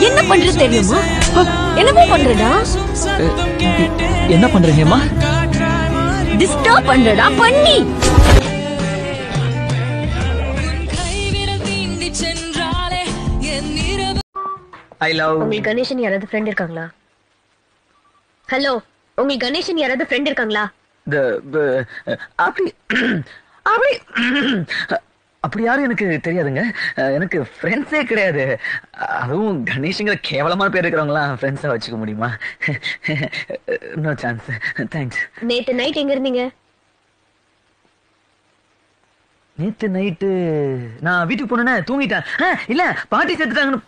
என்ன பண்றது தெரியுமா என்னமோ பண்றடா என்ன பண்றீங்கம்மா டிஸ்டர்ப் பண்றடா பண்ணி ஐ லவ் உங்களுக்கு கணேசன் யாராவது ஃப்ரெண்ட் இருக்காங்களா ஹலோ உங்களுக்கு கணேசன் யாராவது ஃப்ரெண்ட் இருக்காங்களா அப்படி அப்படி அப்படி யாரும் எனக்கு தெரியாதுங்க. எனக்கு ஃப்ரெண்ட்ஸே கிடையாது. அதுவும் கணேஷுங்கிற கேவலமான பேர் இருக்கிறவங்களாம் ஃப்ரெண்ட்ஸா வச்சுக்க முடியுமா? நோ சான்ஸ் தேங்க்ஸ் நேத்து நைட் எங்க இருந்தீங்க? நேத்து நைட்டு நான் வீட்டுக்கு போனேன்னு தூங்கிட்டேன். இல்ல பாட்டி செத்துட்டாங்கன்னு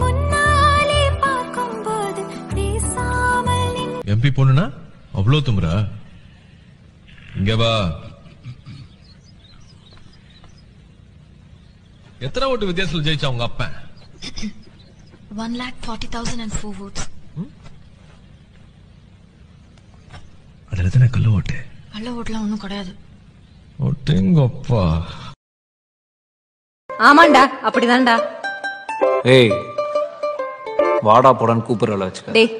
முன்னாலே பார்க்கும்போது பேசாமல் நின் எம்பி பொண்ணுனா? அவ்வளோ துமுறா இங்க வா. எத்தனை ஓட்டு வித்தியாசத்தில் ஜெயிச்சா உங்க அப்பன்? One lakh forty thousand and four votes. அதுல தானே கல்ல ஓட்டு? நல்ல ஓட்டுலாம் ஒன்றும் கிடையாது. ஒட்டுங்கப்பா ஆமாண்டா அப்படிதான்டா. ஏய் வாடா போடான்னு கூப்பிடுறல வச்சுக்க. டேய்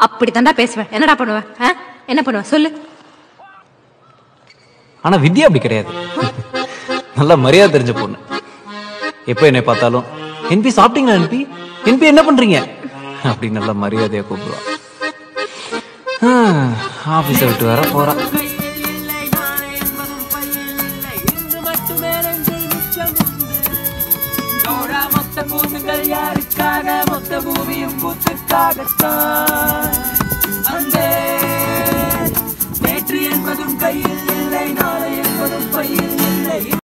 அப்படித்தான்டா பேசுவேன் என்னடா பண்ணுவ? ஆ? என்ன பண்ணுவ? சொல்லு. ஆனா வித்யா அப்படி கிடையாது. நல்லா மரியாதை தெரிஞ்ச பொண்ணு. எப்ப என்னை பார்த்தாலும் என்பி சாப்பிட்டீங்களா என்பி என்பி என்ன பண்றீங்க? அப்படி நல்லா மரியாதையா கூப்பிடுவா ஆபீஸ விட்டு வர போறா மொத்த பூசுகள் யாருக்காக? மொத்த பூமியும் பூத்துக்காகத்தான்.